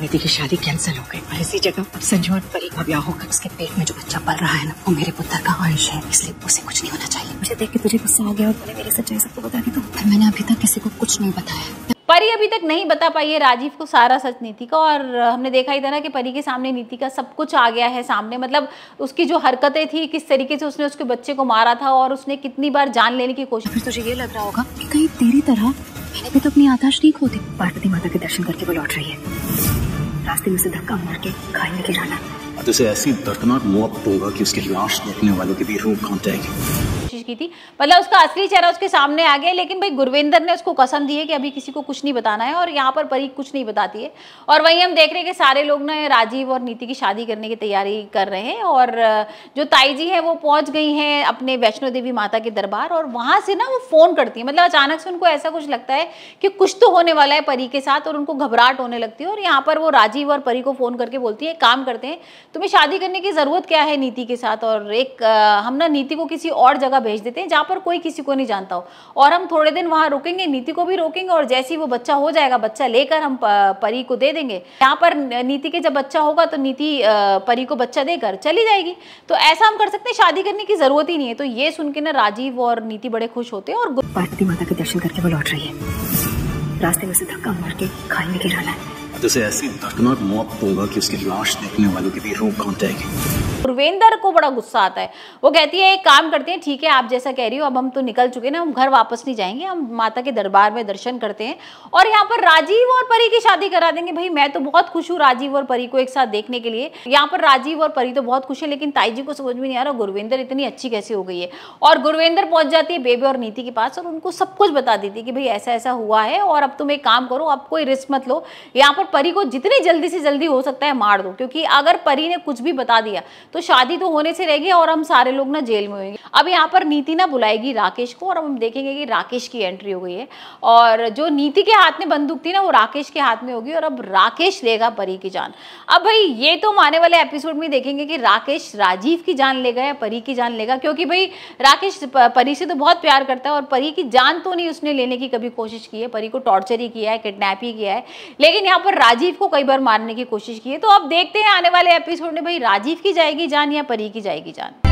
नीति की शादी कैंसिल हो गई। और इसी जगह अब संजू और परी का ब्याह होगा उसके पेट में जो बच्चा पल रहा है ना वो मेरे पुत्र का अंश है इसलिए उसे कुछ नहीं होना चाहिए। मुझे देख के तुझे गुस्सा आ गया और तूने मेरी सच्चाई सबको बता दी तो फिर मैंने अभी तक किसी को कुछ नहीं बताया। परी अभी तक नहीं बता पाई है राजीव को सारा सच नीति का और हमने देखा ही था ना कि परी के सामने नीति का सब कुछ आ गया है सामने। मतलब उसकी जो हरकतें थी किस तरीके से उसने उसके बच्चे को मारा था और उसने कितनी बार जान लेने की कोशिश फिर तुझे ये लग रहा होगा कि कहीं तेरी तरह भी तो अपनी आकाश नहीं खोती पार्वती माता के दर्शन करके वो लौट रही है। रास्ते में से धक्का मार के खाई में गिराना। ऐसी दर्दनाक मौत होगा कि उसकी लाश देखने वालों के भी रूह काँप जाएगी। कोशिश की थी। मतलब उसका असली चेहरा उसके सामने आ गया, लेकिन भाई गुरविंदर ने उसको कसम दी है कि अभी किसी को कुछ नहीं बताना है और यहाँ पर परी कुछ नहीं बताती है। और वहीं हम देख रहे हैं कि सारे लोग ना राजीव और नीति की शादी करने की तैयारी कर रहे हैं और जो ताई जी है वो पहुँच गई हैं अपने वैष्णो देवी माता के दरबार और वहाँ से ना वो फ़ोन करती है। मतलब अचानक से उनको ऐसा कुछ लगता है कि कुछ तो होने वाला है परी के साथ और उनको घबराहट होने लगती है और यहाँ पर वो राजीव और परी को फ़ोन करके बोलती है काम करते हैं, तुम्हें शादी करने की ज़रूरत क्या है नीति के साथ? और एक हम ना नीति को किसी और जगह भेज देते हैं जहाँ पर कोई किसी को नहीं जानता हो। और हम थोड़े दिन वहाँ रुकेंगे नीति को भी रोकेंगे और जैसे ही वो बच्चा हो जाएगा बच्चा लेकर हम परी को दे देंगे। यहाँ पर नीति के जब बच्चा होगा तो नीति परी को बच्चा देकर चली जाएगी। तो ऐसा हम कर सकते हैं शादी करने की ज़रूरत ही नहीं है। तो ये सुन के ना राजीव और नीति बड़े खुश होते हैं और पार्वती माता के दर्शन करके वो लौट रही है। रास्ते में से धक्का मार के खाई में गिराना है। तो उसे ऐसी दर्दनाक मौत दूँगा कि उसकी लाश देखने वालों की भी रूह काँप जाएगी। पूर्वेंद्र को बड़ा गुस्सा आता है। वो कहती है, एक काम करते हैं, ठीक है, आप जैसा कह रही हो, अब हम तो निकल चुके ना, हम घर वापस नहीं जाएँगे, हम माता के दरबार में दर्शन करते हैं और यहाँ पर राजीव और परी की शादी करा देंगे। भाई, मैं तो बहुत खुश हूँ राजीव और परी को एक साथ देखने के लिए। यहाँ पर राजीव और परी तो बहुत खुश है, लेकिन ताई जी को समझ में नहीं आ रहा, गुरविंदर इतनी अच्छी कैसे हो गई है? और गुरविंदर पहुँच जाती है बेबी और नीति के पास और उनको सब कुछ बता देती है कि भाई ऐसा ऐसा हुआ है और अब तुम एक काम करो, अब कोई रिस्क मत लो। यहाँ पर परी को जितनी जल्दी से जल्दी हो सकता है, मार दो, क्योंकि अगर परी ने कुछ भी बता दिया तो शादी तो होने से रहेगी और हम सारे लोग ना जेल में होंगे अब यहाँ पर नीति ना बुलाएगी राकेश को और अब हम देखेंगे कि राकेश की एंट्री हो गई है। और जो नीति के हाथ में बंदूक थी ना, वो राकेश के हाथ में होगी और अब राकेश लेगा परी की जान। अब भाई, ये तो हम आने वाले एपिसोड में देखेंगे कि राकेश राजीव की जान लेगा या परी की जान लेगा, क्योंकि भाई, राकेश परी से तो बहुत प्यार करता है और परी की जान तो नहीं उसने लेने की कभी कोशिश की है। परी को टॉर्चर ही किया है किडनैप ही किया है। लेकिन यहाँ पर राजीव को कई बार मारने की कोशिश की है। तो अब देखते हैं आने वाले एपिसोड में भाई, राजीव की जाएगी जान या परी की जाएगी जान।